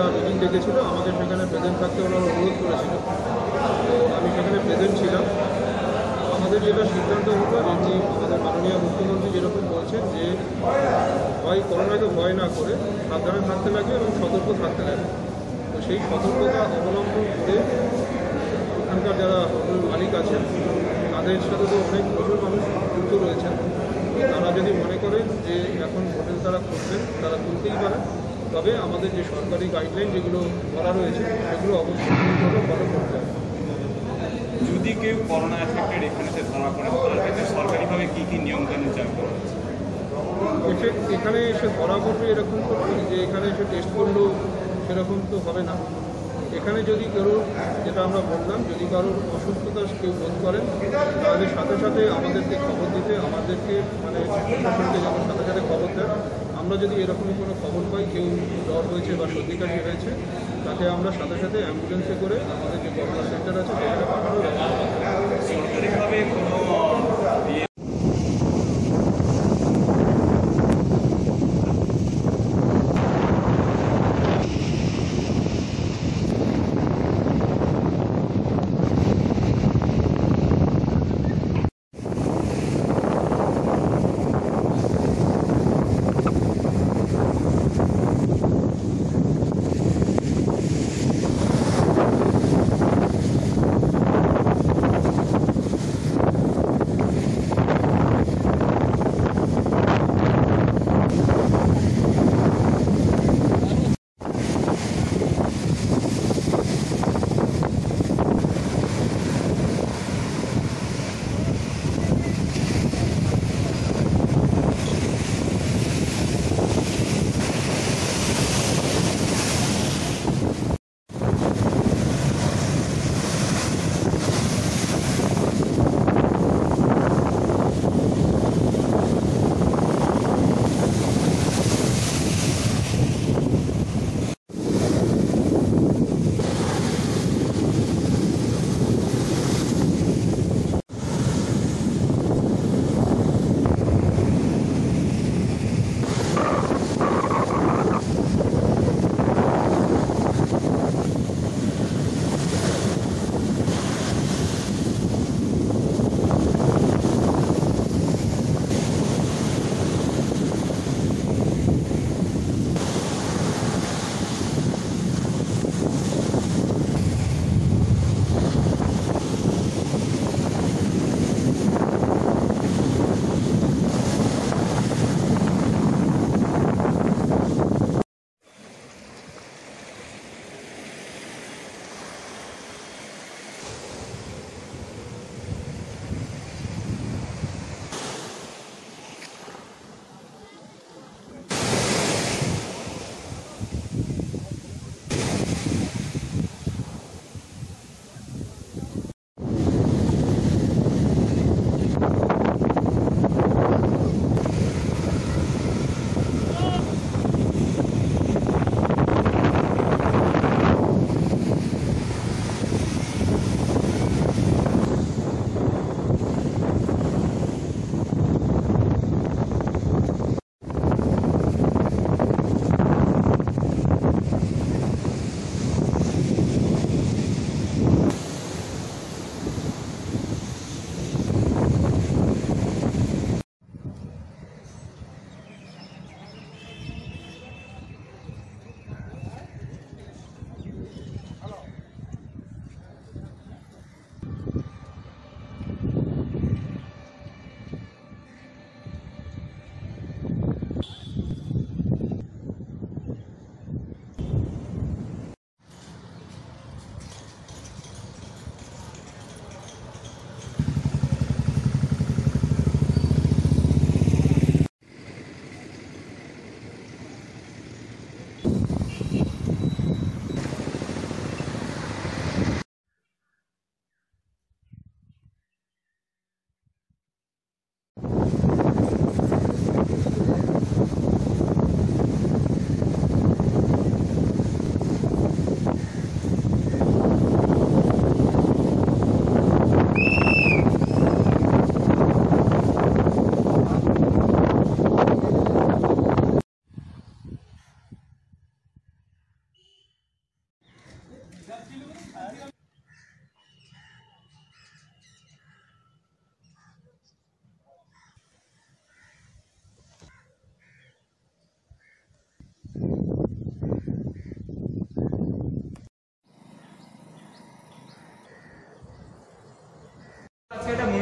একটা মিটিং ডেকেছিল, আমাকে সেখানে প্রেজেন্ট থাকতে ওনারা অনুরোধ করেছিল। তো আমি সেখানে প্রেজেন্ট ছিলাম। আমাদের যেটা সিদ্ধান্ত হলো যেটি আমাদের মাননীয় মুখ্যমন্ত্রী যেরকম বলছেন যে ভয় করোনাকে ভয় না করে, সাবধানে থাকতে লাগবে এবং সতর্ক থাকতে লাগবে। তো সেই সতর্কতা অবলম্বন করে এখানকার যারা হোটেল মালিক আছেন, তাদের সাথে তো অনেক প্রচুর মানুষ যুক্ত রয়েছেন। তারা যদি মনে করেন যে এখন হোটেল তারা খুলবেন তারা খুলতেই পারেন। তবে আমাদের যে সরকারি গাইডলাইন যেগুলো করা রয়েছে সেগুলো অবশ্যই ফলো করতে হবে যদি কেউ করোনা এফেক্টেড এখানে ধরা পড়ে তার ক্ষেত্রে সরকারিভাবে কী কী নিয়মকানুন চালু করা হচ্ছে? এখানে এসে ধরা পড়বে এরকম তো যে এখানে এসে টেস্ট করলেও সেরকম তো হবে না এখানে যদি কারও যেটা আমরা বললাম যদি কারোর অসুস্থতা কেউ বোধ করেন তাহলে সাথে সাথে আমাদেরকে খবর দিতে আমাদেরকে মানে প্রশাসনকে যেমন সাথে সাথে খবর দেন আমরা যদি এরকমই কোনো খবর পাই, কেউ জ্বর হয়েছে বা সর্দি কাশি হয়েছে, তাকে আমরা সাথে সাথে অ্যাম্বুলেন্সে করে আমাদের যে করোনা সেন্টার আছে, সেখানে পাঠানো সরকারিভাবে কোনো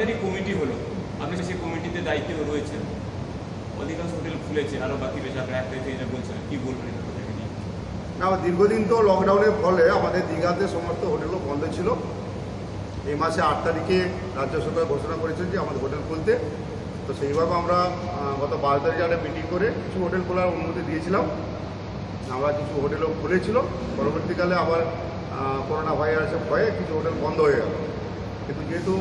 ভলেন্টারি কমিটি হলো। আপনি সেই কমিটিতে দায়িত্ব রয়েছেন। অধিকাংশ হোটেল খুলেছে আরও বাকি বেশ আপনার এক তারিখ বলছেন, কি বলবেন না, দীর্ঘদিন তো লকডাউনের ফলে আমাদের দীঘাতে সমস্ত হোটেলও বন্ধ ছিল। এই মাসে আট তারিখে রাজ্য সরকার ঘোষণা করেছে যে আমাদের হোটেল খুলতে। তো সেইভাবে আমরা গত বারো তারিখে একটা মিটিং করে কিছু হোটেল খোলার অনুমতি দিয়েছিলাম। আমরা কিছু হোটেলও খুলেছিল। পরবর্তীকালে আবার করোনা ভাইরাসের ভয়ে কিছু হোটেল বন্ধ হয়ে গেল। কিন্তু যেহেতু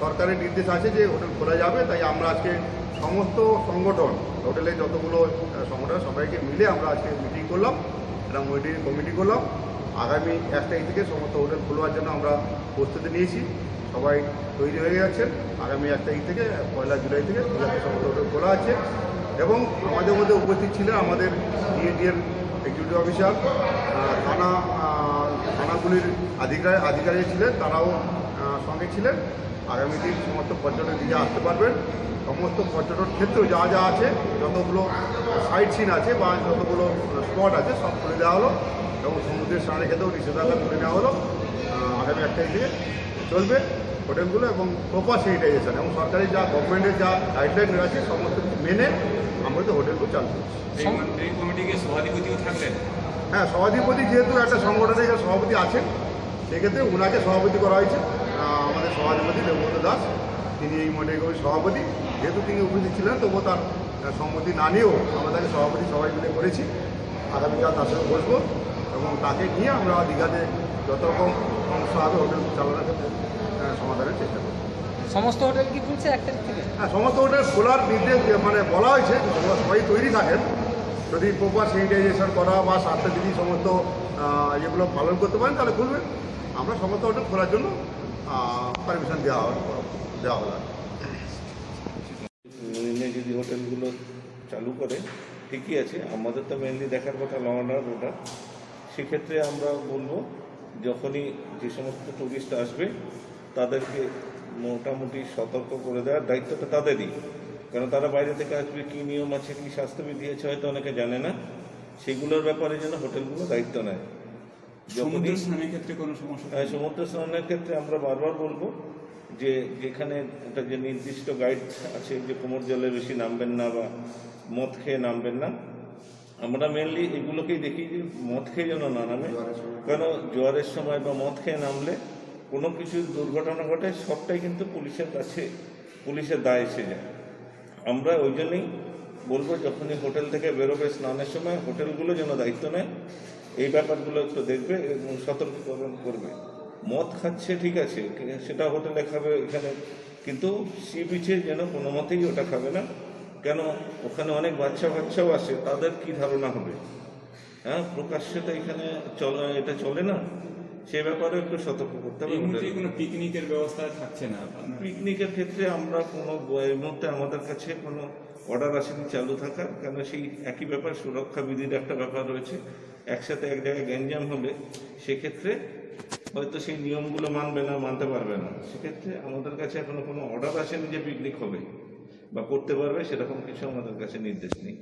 সরকারের নির্দেশ আছে যে হোটেল খোলা যাবে, তাই আমরা আজকে সমস্ত সংগঠন হোটেলে যতগুলো সংগঠন, সবাইকে মিলে আমরা আজকে মিটিং করলাম, একটা মিটিং কমিটি করলাম। আগামী এক তারিখ থেকে সমস্ত হোটেল খোলার জন্য আমরা প্রস্তুতি নিয়েছি, সবাই তৈরি হয়ে যাচ্ছেন আগামী এক তারিখ থেকে, পয়লা জুলাই থেকে সমস্ত হোটেল খোলা আছে এবং আমাদের মধ্যে উপস্থিত ছিলেন আমাদের ডিএডিএর এক্সিকিউটিভ অফিসার থানা থানাগুলির আধিকারিক আধিকারিক ছিলেন, তারাও আহ, সঙ্গে ছিলেন। আগামী দিন সমস্ত পর্যটক দিকে আসতে পারবেন। সমস্ত পর্যটন ক্ষেত্রেও যা যা আছে যতগুলো সাইট সিন আছে বা যতগুলো স্পট আছে সব খুলে দেওয়া হলো এবং সমুদ্রের স্নানের ক্ষেত্রেও নিষেধাজ্ঞা তুলে নেওয়া হলো। আগামী এক তারিখ থেকে চলবে হোটেলগুলো এবং প্রপার স্যানিটাইজেশন এবং সরকারি যা গভর্নমেন্টের যা গাইডলাইন আছে সমস্ত মেনে আমরা তো হোটেলগুলো চালু করছি। হ্যাঁ সভাধিপতি যেহেতু একটা সংগঠনের সভাপতি আছেন সেক্ষেত্রে ওনাকে সভাপতি করা হয়েছে। আমাদের সভাধিপতি দেবব্রত দাস তিনি এই মন্ডলী কমিটির সভাপতি। যেহেতু তিনি উপস্থিত ছিলেন তবুও তার সম্মতি না নিয়েও আমরা তাকে সভাপতি সবাই মিলে করেছি। আগামীকাল তার সঙ্গে বসবো এবং তাকে নিয়ে আমরা দীঘাতে যত রকম সমস্যা হবে হোটেল চালানোর ক্ষেত্রে সমাধানের চেষ্টা করব। সমস্ত হোটেল কি খুলছে এক তারিখ থেকে? হ্যাঁ সমস্ত হোটেল খোলার নির্দেশ মানে বলা হয়েছে যে সবাই তৈরি থাকেন। যদি প্রপার স্যানিটাইজেশন করা বা স্বাস্থ্যবিধি সমস্ত এগুলো পালন করতে পারেন তাহলে খুলবেন আমরা সমস্ত হোটেল খোলার জন্য পারমিশন দেওয়া দেওয়া হলো যদি হোটেলগুলো চালু করে ঠিকই আছে আমাদের তো মেনলি দেখার কথা লওয়ানার ওটা সেক্ষেত্রে আমরা বলব যখনই যে সমস্ত টুরিস্ট আসবে তাদেরকে মোটামুটি সতর্ক করে দেওয়ার দায়িত্বটা তাদেরই কারণ তারা বাইরে থেকে আসবে কী নিয়ম আছে কী স্বাস্থ্যবিধি আছে হয়তো অনেকে জানে না সেগুলোর ব্যাপারে যেন হোটেলগুলো দায়িত্ব নেয় সমুদ্র স্নানের ক্ষেত্রে কোনো সমস্যা হ্যাঁ, সমুদ্র স্নানের ক্ষেত্রে আমরা বারবার বলব যে যেখানে একটা যে নির্দিষ্ট গাইড আছে যে কোমর জলে বেশি নামবেন না বা মদ খেয়ে নামবেন না আমরা মেনলি এগুলোকেই দেখি যে মদ খেয়ে যেন না নামে। কেন? জোয়ারের সময় বা মদ খেয়ে নামলে কোনো কিছু দুর্ঘটনা ঘটে সবটাই কিন্তু পুলিশের কাছে পুলিশের দায় এসে যায়। আমরা ওই জন্যই বলব যখনই হোটেল থেকে বেরোবে স্নানের সময় হোটেলগুলো যেন দায়িত্ব নেয়। এই ব্যাপারগুলো একটু দেখবে এবং সতর্কীকরণ করবে। মদ খাচ্ছে ঠিক আছে সেটা হোটেলে খাবে এখানে কিন্তু সি বিচে যেন কোনো মতেই ওটা খাবে না। কেন? ওখানে অনেক বাচ্চা বাচ্চাও আসে তাদের কি ধারণা হবে? হ্যাঁ প্রকাশ্যে তো এখানে চলে এটা চলে না। সে ব্যাপারে একটু সতর্ক করতে হবে কোনো পিকনিকের ব্যবস্থা থাকছে না পিকনিকের ক্ষেত্রে আমরা কোনো এই মুহূর্তে আমাদের কাছে কোনো অর্ডার আসেনি চালু থাকার কেন সেই একই ব্যাপার সুরক্ষা বিধির একটা ব্যাপার রয়েছে। একসাথে এক জায়গায় গ্যাঞ্জাম হবে, সেক্ষেত্রে হয়তো সেই নিয়মগুলো মানবে না, মানতে পারবে না। সেক্ষেত্রে আমাদের কাছে এখনও কোনো অর্ডার আসেনি যে পিকনিক হবে বা করতে পারবে, সেরকম কিছু আমাদের কাছে নির্দেশ নেই।